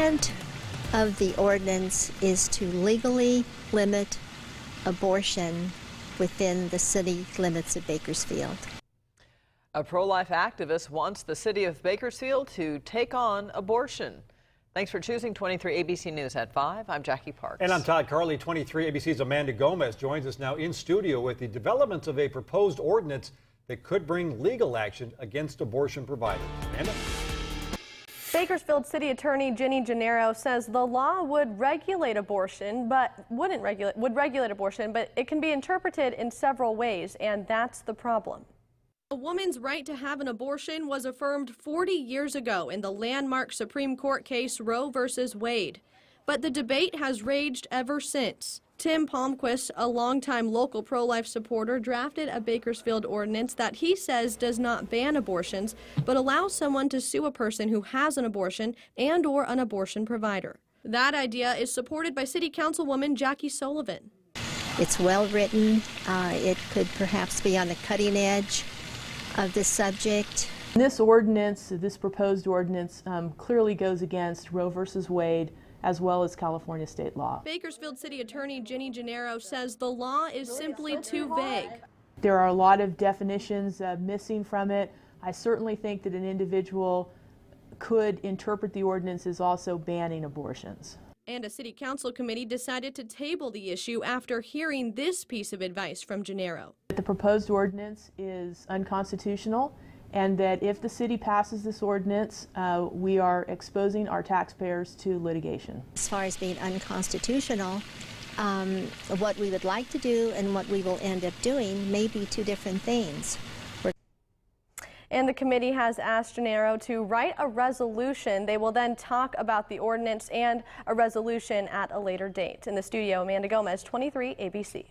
intent of the ordinance is to legally limit abortion within the city limits of Bakersfield. A pro-life activist wants the city of Bakersfield to take on abortion. Thanks for choosing 23 ABC News at 5. I'm Jackie Parks. And I'm Todd Carley. 23 ABC's Amanda Gomez joins us now in studio with the developments of a proposed ordinance that could bring legal action against abortion providers. Amanda? Bakersfield City Attorney Ginny Gennaro says the law would regulate abortion, but wouldn't regulate would regulate abortion, but it can be interpreted in several ways, and that's the problem. A woman's right to have an abortion was affirmed 40 years ago in the landmark Supreme Court case Roe v. Wade. But the debate has raged ever since. Tim Palmquist, a longtime local pro life supporter, drafted a Bakersfield ordinance that he says does not ban abortions, but allows someone to sue a person who has an abortion and or an abortion provider. That idea is supported by City Councilwoman Jacquie Sullivan. It's well written. Uh, it could perhaps be on the cutting edge of the subject. This ordinance, this proposed ordinance, um, clearly goes against Roe versus Wade as well as California state law. Bakersfield City Attorney Ginny Gennaro says the law is simply too vague. There are a lot of definitions uh, missing from it. I certainly think that an individual could interpret the ordinance as also banning abortions. And a city council committee decided to table the issue after hearing this piece of advice from Gennaro. The proposed ordinance is unconstitutional and that if the city passes this ordinance, uh, we are exposing our taxpayers to litigation. As far as being unconstitutional, um, what we would like to do and what we will end up doing may be two different things. And the committee has asked Gennaro to write a resolution. They will then talk about the ordinance and a resolution at a later date. In the studio, Amanda Gomez, 23 ABC.